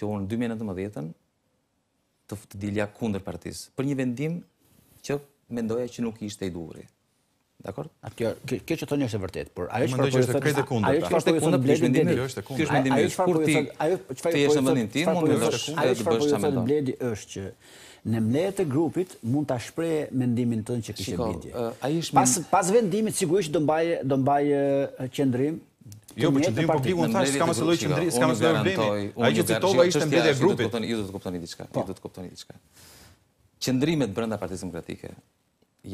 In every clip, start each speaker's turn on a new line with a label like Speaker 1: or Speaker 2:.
Speaker 1: që unë në dy mijë e nëntëmbëdhjetë të dilja kundër partisë për një vendim që mendoja që nuk ishte i duhur. Dakor?
Speaker 2: Atë kjo kjo që thonë është e vërtetë, por
Speaker 3: ajo që thotë është krejt e kundër.
Speaker 1: Ajo pra. që thotë kundër bletë vendim i është e kundër. Është vendim i është kur ti ajo çfarë është në vendin tim, unë do të shkoj
Speaker 2: të bësh çfarë. Ajo që thotë Bledi është që në mbledhje të grupit mund ta shpreh mendimin tënd që kishe bindje. Ai është pas pas vendimit sigurisht do mbaj do mbaj qëndrim
Speaker 3: Jo, për qëndrim publik unë thashë, s'kam as lloj qëndri, s'ka mësë lojë vlemi. Ai që citova ishte mbledhja e grupit.
Speaker 1: Ju do të kuptoni diçka, ju do të kuptoni diçka. Qëndrimet brenda Partisë Demokratike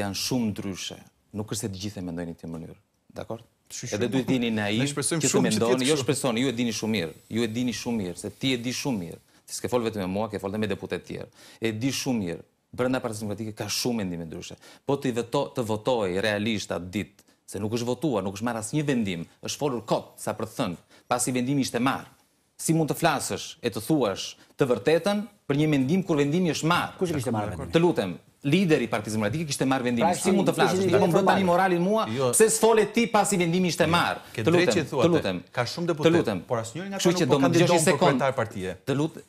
Speaker 1: janë shumë ndryshe. Nuk është se të gjithë e mendojnë njëjtën mënyrë. Dakor? Edhe duhet të jeni naiv që të mendoni, jo shpresoni, ju e dini shumë mirë. Ju e dini shumë mirë, se ti e di shumë mirë. Ti s'ke fol vetëm me mua, ke fol dhe me deputetë tjerë. E di shumë mirë Brenda Partisë Demokratike ka shumë mendime ndryshe. Po të veto, të votojë realisht atë ditë, se nuk është votuar, nuk është marrë asnjë vendim, është folur kot, sa për të thënë, pasi vendimi ishte marrë. Si mund të flasësh e të thuash të vërtetën për një mendim kur vendimi është marrë?
Speaker 2: Kush e kishte marrë vendimin?
Speaker 1: Të lutem, lideri i Partisë Demokratike kishte marrë vendimin. Pra, si mund të flasësh? Ti mund të bëni moralin mua, jo. pse s'fole ti pasi vendimi ishte jo. marrë?
Speaker 3: Të lutem, të lutem. Ka shumë deputetë, por asnjëri nga ta nuk po kandidon për kryetar partie.
Speaker 1: Të lutem.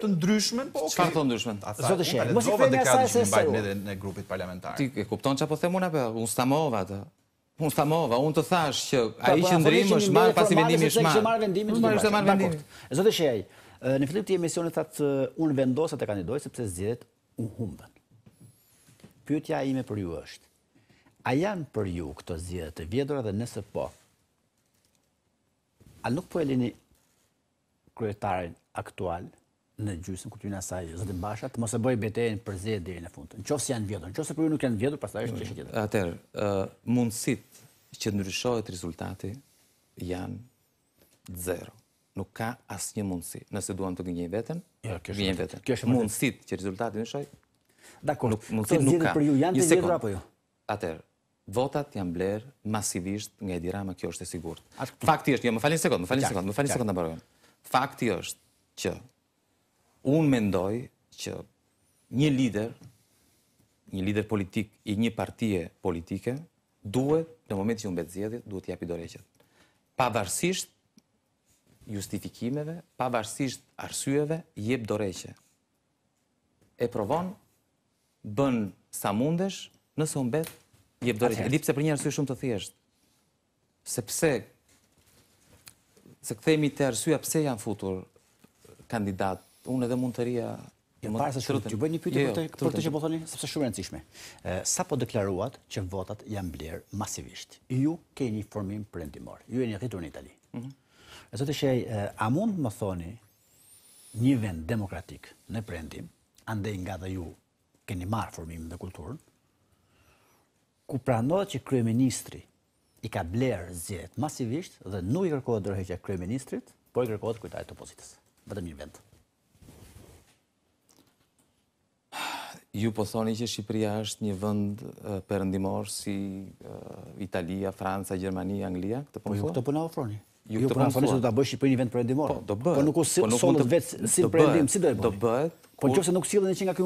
Speaker 1: të
Speaker 3: ndryshme, po
Speaker 1: okay. Çfarë të
Speaker 3: ndryshme? Zoti Shehaj, mos
Speaker 2: i prejnë asaj se
Speaker 3: sa ju. Në grupin parlamentar.
Speaker 1: Ti e kupton çfarë po them unë apo? Unë s'ta mohova atë. Unë stamova, unë të thashë që pra, ai pra, qëndrim është marrë pasi vendimi është marrë.
Speaker 2: Është marr vendimin. Është marr marrë vendimin. Zoti Shehaj, në fillim të emisionit thatë unë vendosa të kandidoj sepse zgjedhjet u humbën. Pyetja ime për ju është, a janë për ju këto zgjedhje të vjedhura dhe nëse po? A nuk po e lini kryetarin aktual në gjysmë, në kuptimin e asaj zotin Basha të mos e bëjë betejën për zgjedhje deri në fund. Nëse janë vjedhur, nëse për ju nuk janë vjedhur, pastaj është çështje tjetër.
Speaker 1: Atëherë, mundësitë që të ndryshohet rezultati janë zero. Nuk ka asnjë mundësi. Nëse duam të gënjejmë veten,
Speaker 2: jo,
Speaker 1: gënjejmë veten. Mundësitë që rezultati të ndryshojë
Speaker 2: Dakor. Nuk, mundësi nuk ka. Për ju janë të vjedhura apo jo?
Speaker 1: Atëherë, votat janë blerë masivisht nga Edi Rama, kjo është e sigurt. Fakti është, jo, më fal një sekondë, më fal një sekondë, më fal një sekondë ta mbaroj unë. Fakti është që unë mendoj që një lider, një lider politik i një partie politike duhet në momentin që humbet zgjedhjet, duhet të japi dorëheqjen. Pavarësisht justifikimeve, pavarësisht arsyeve, jep dorëheqje. e provon, bën sa mundesh, nëse humbet, jep dorëheqje. E di pse për një arsye shumë të thjeshtë. Sepse se kthehemi te arsyeja pse jam futur kandidat. Unë edhe mund të rrija
Speaker 2: Jo, para se shumë, ju bëj një pyetje jo, për të për të që po thoni, sepse shumë e rëndësishme. Sapo deklaruat që votat janë blerë masivisht? Ju keni formim perëndimor. Ju jeni rritur në Itali. Mhm. Zoti Shehaj, a mund të më thoni një vend demokratik në perëndim, andej nga dhe ju keni marrë formimin dhe kulturën, ku pranohet që kryeministri i ka blerë zgjedhjet masivisht dhe nuk i kërkohet dorëheqja kryeministrit, por i kërkohet kryetarit të opozitës. Vetëm një vend.
Speaker 1: Ju po thoni që Shqipëria është një vend perëndimor si Italia, Franca, Gjermania, Anglia, këtë
Speaker 2: po më thua? Po ju këtë po na ofroni. Ju këtë po ofroni, se do të bëni Shqipërinë një vend perëndimor. Po do bëhet. Po nuk u sollët vetë si perëndim, si do e bëni?
Speaker 1: Do bëhet.
Speaker 2: Po në qoftë se nuk silleni që nga ky